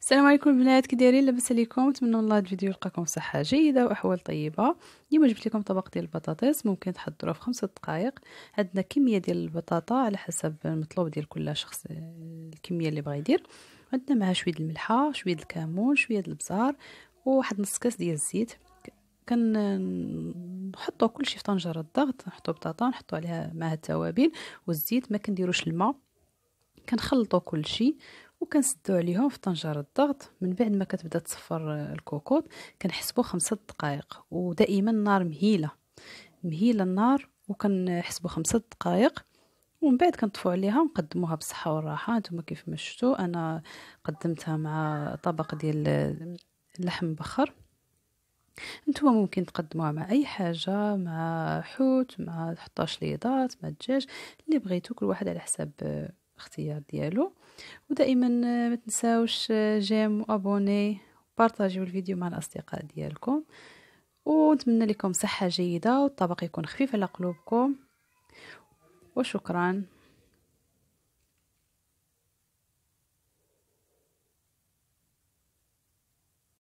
السلام عليكم البنات كي دايرين لاباس عليكم نتمنى الله هذا الفيديو يلقاكم صحه جيدة وأحوال طيبة. اليوم جبت لكم طبق ديال البطاطس ممكن تحضروه في خمسة دقائق. عندنا كمية ديال البطاطا على حسب المطلوب ديال كل شخص الكمية اللي بغى يدير. عندنا معها شوية الملحة شوية الكمون شوية البزار وواحد نص كاس ديال الزيت. كنحطوا كلشي في طنجرة الضغط نحطوا بطاطا نحطوا عليها معها التوابل والزيت ما كنديروش الماء. كنخلطوا كلشي وكنسدو عليهم في طنجرة الضغط. من بعد ما كتبدا تصفر الكوكوط كنحسبو خمسة دقائق ودائما النار مهيلة. مهيلة النار وكنحسبو خمسة دقائق ومن بعد كنطفو عليها ونقدموها بالصحة والراحة. نتوما كيف ما شفتوا أنا قدمتها مع طبق ديال اللحم مبخر نتوما ممكن تقدموها مع أي حاجة مع حوت مع تحطوا شليضات مع الدجاج اللي بغيتو كل واحد على حساب الاختيار ديالو. ودائما ما تنساوش جيم وابوني بارطاجيو الفيديو مع الأصدقاء ديالكم. ونتمنى لكم صحة جيدة والطبق يكون خفيف على قلوبكم. وشكرا.